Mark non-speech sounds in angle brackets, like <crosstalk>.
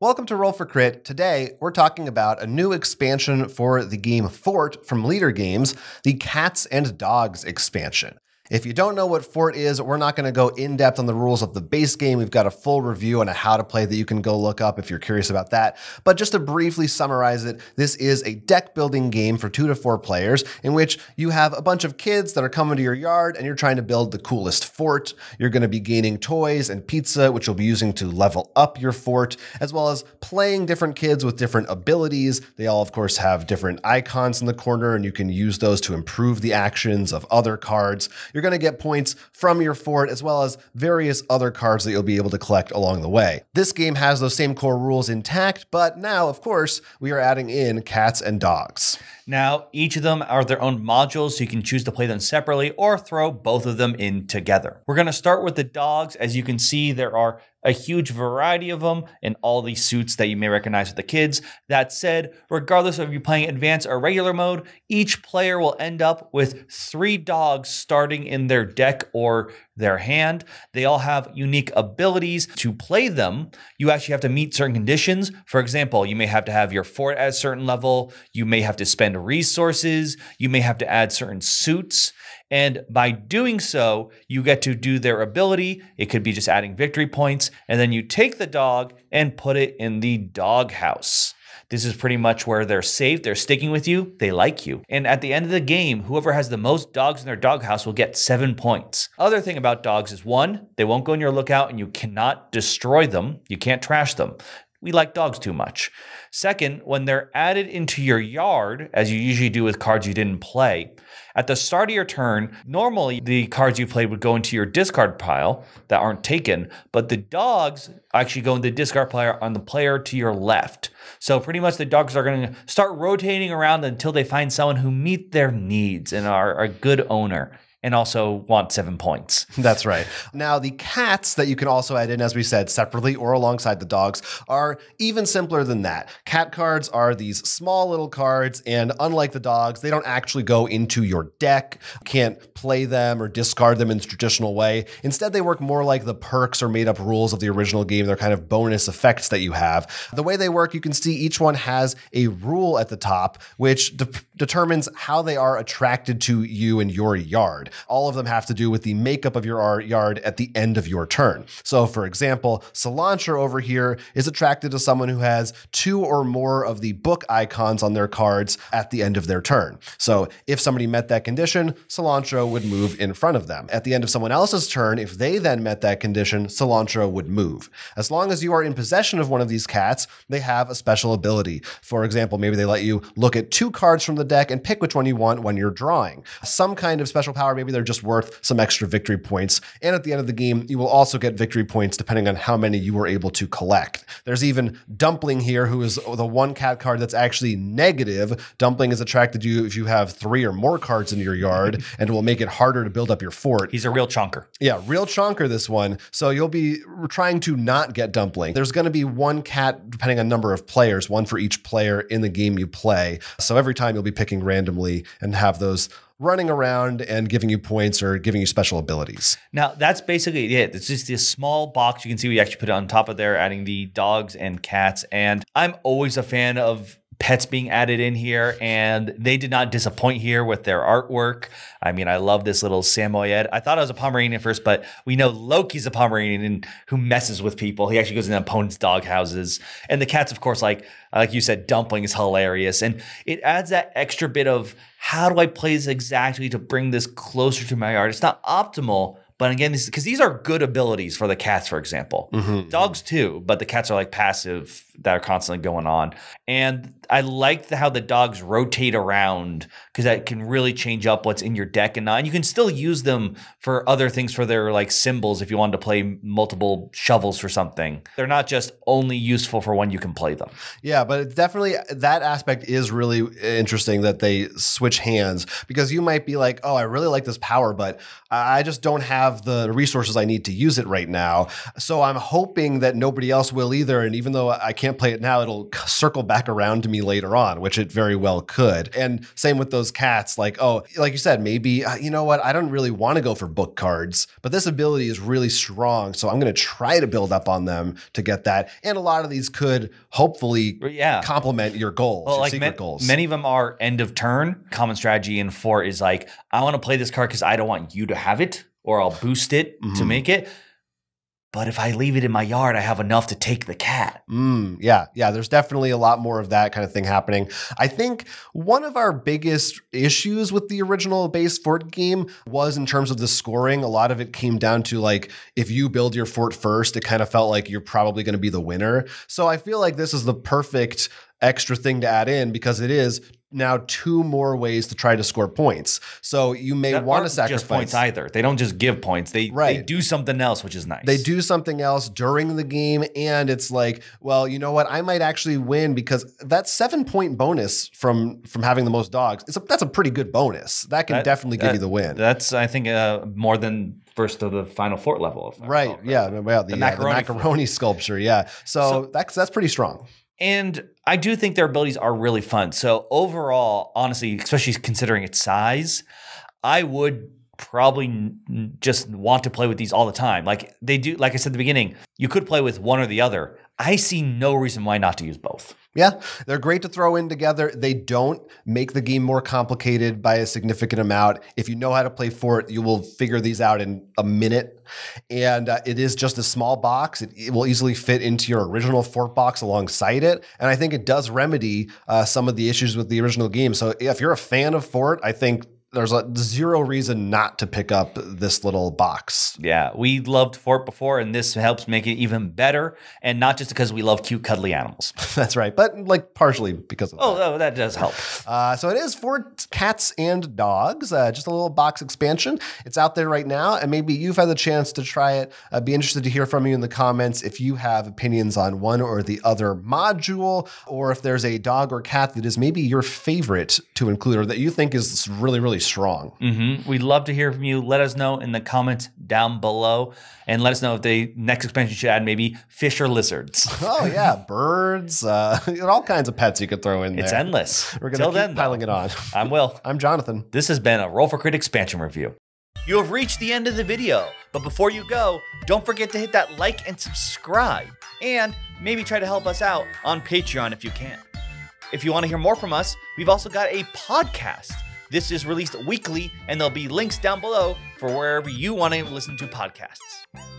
Welcome to Roll for Crit. Today, we're talking about a new expansion for the game Fort from Leder Games, the Cats and Dogs expansion. If you don't know what Fort is, we're not going to go in depth on the rules of the base game. We've got a full review on a how to play that you can go look up if you're curious about that. But just to briefly summarize it, this is a deck building game for two to four players in which you have a bunch of kids that are coming to your yard and you're trying to build the coolest fort. You're going to be gaining toys and pizza, which you'll be using to level up your fort, as well as playing different kids with different abilities. They all, of course, have different icons in the corner, and you can use those to improve the actions of other cards. You're going to get points from your fort as well as various other cards that you'll be able to collect along the way. This game has those same core rules intact, but now, of course, we are adding in cats and dogs. Now, each of them are their own modules, so you can choose to play them separately or throw both of them in together. We're going to start with the dogs. As you can see, there are a huge variety of them in all these suits that you may recognize with the kids. That said, regardless of you playing advanced or regular mode, each player will end up with three dogs starting in their deck or their hand. They all have unique abilities. To play them, you actually have to meet certain conditions. For example, you may have to have your fort at a certain level, you may have to spend resources, you may have to add certain suits. And by doing so, you get to do their ability. It could be just adding victory points. And then you take the dog and put it in the dog house. This is pretty much where they're safe. They're sticking with you. They like you. And at the end of the game, whoever has the most dogs in their doghouse will get seven points. Other thing about dogs is one, they won't go in your lookout and you cannot destroy them. You can't trash them. We like dogs too much. Second, when they're added into your yard, as you usually do with cards you didn't play, at the start of your turn, normally the cards you played would go into your discard pile that aren't taken, but the dogs actually go in the discard pile on the player to your left. So pretty much the dogs are going to start rotating around until they find someone who meet their needs and are a good owner and also want seven points. <laughs> That's right. Now, the cats that you can also add in, as we said, separately or alongside the dogs, are even simpler than that. Cat cards are these small little cards, and unlike the dogs, they don't actually go into your deck. You can't play them or discard them in the traditional way. Instead, they work more like the perks or made up rules of the original game. They're kind of bonus effects that you have. The way they work, you can see each one has a rule at the top, which de- determines how they are attracted to you and your yard. All of them have to do with the makeup of your yard at the end of your turn. So, for example, Cilantro over here is attracted to someone who has two or more of the book icons on their cards at the end of their turn. So, if somebody met that condition, Cilantro would move in front of them. At the end of someone else's turn, if they then met that condition, Cilantro would move. As long as you are in possession of one of these cats, they have a special ability. For example, maybe they let you look at two cards from the deck and pick which one you want when you're drawing. Some kind of special power maybe they're just worth some extra victory points. And at the end of the game, you will also get victory points depending on how many you were able to collect. There's even Dumpling here, who is the one cat card that's actually negative. Dumpling is attracted to you if you have three or more cards in your yard, <laughs> and it will make it harder to build up your fort. He's a real chonker. Yeah, real chonker, this one. So you'll be trying to not get Dumpling. There's going to be one cat, depending on number of players, one for each player in the game you play. So every time you'll be picking randomly and have those running around and giving you points or giving you special abilities. Now that's basically it. It's just this small box. You can see we actually put it on top of there, adding the dogs and cats. And I'm always a fan of pets being added in here, and they did not disappoint here with their artwork. I mean, I love this little Samoyed. I thought I was a Pomeranian first, but we know Loki's a Pomeranian who messes with people. He actually goes into opponents' dog houses, and the cats, of course, like like you said, dumpling is hilarious, and it adds that extra bit of how do I play this exactly to bring this closer to my art. It's not optimal, but again, because these are good abilities for the cats, for example. Mm-hmm. Dogs too, but the cats are like passive that are constantly going on. And I like the, how the dogs rotate around because that can really change up what's in your deck and not. And you can still use them for other things for their like symbols if you wanted to play multiple shovels for something. They're not just only useful for when you can play them. Yeah, but it's definitely that aspect is really interesting that they switch hands because you might be like, oh, I really like this power, but I just don't have have the resources I need to use it right now. So I'm hoping that nobody else will either. And even though I can't play it now, it'll circle back around to me later on, which it very well could. And same with those cats. Like, oh, like you said, maybe, uh, you know what? I don't really want to go for book cards, but this ability is really strong. So I'm going to try to build up on them to get that. And a lot of these could hopefully Yeah. complement your goals, Well, your like secret ma- goals. many of them are end of turn. Common strategy in Fort is like, I want to play this card because I don't want you to have it, or I'll boost it to Mhm. make it. But if I leave it in my yard, I have enough to take the cat. Mm, yeah, yeah, there's definitely a lot more of that kind of thing happening. I think one of our biggest issues with the original base fort game was in terms of the scoring. A lot of it came down to like if you build your fort first, it kind of felt like you're probably going to be the winner. So I feel like this is the perfect extra thing to add in because it is now two more ways to try to score points. So you may That want to sacrifice just points either. They don't just give points. They they Right. do something else, which is nice. They do something else during the game, and it's like, well, you know what? I might actually win because that seven point bonus from from having the most dogs. It's a, that's a pretty good bonus. That can That- definitely give you the win. That's I think uh, more than first of the final fort level. right? Yeah. Well, the, The uh, the macaroni macaroni, sculpture. Yeah. So, So- that's that's pretty strong. And I do think their abilities are really fun. So overall, honestly, especially considering its size, I would probably n- just want to play with these all the time. Like they do, like I said at the beginning, you could play with one or the other. I see no reason why not to use both. Yeah, they're great to throw in together. They don't make the game more complicated by a significant amount. If you know how to play Fort, you will figure these out in a minute. And uh, it is just a small box. It, it will easily fit into your original Fort box alongside it. And I think it does remedy uh, some of the issues with the original game. So if you're a fan of Fort, I think there's a zero reason not to pick up this little box. Yeah, we loved Fort before, and this helps make it even better. And not just because we love cute, cuddly animals. <laughs> That's right. But like partially because of that. Oh, oh, that does help. Uh, so it is Fort cats and dogs, uh, just a little box expansion. It's out there right now, and maybe you've had the chance to try it. I'd be interested to hear from you in the comments if you have opinions on one or the other module, or if there's a dog or cat that is maybe your favorite to include or that you think is really, really strong. hmm We'd love to hear from you. Let us know in the comments down below, and let us know if the next expansion should add maybe fish or lizards. <laughs> Oh, yeah, birds, uh, <laughs> all kinds of pets you could throw in there. It's endless. We're going to Till keep then, though, piling it on. <laughs> I'm Will. I'm Jonathan. This has been a Roll for Crit expansion review. You have reached the end of the video, but before you go, don't forget to hit that like and subscribe, and maybe try to help us out on Patreon if you can. If you want to hear more from us, we've also got a podcast. This is released weekly, and there'll be links down below for wherever you want to listen to podcasts.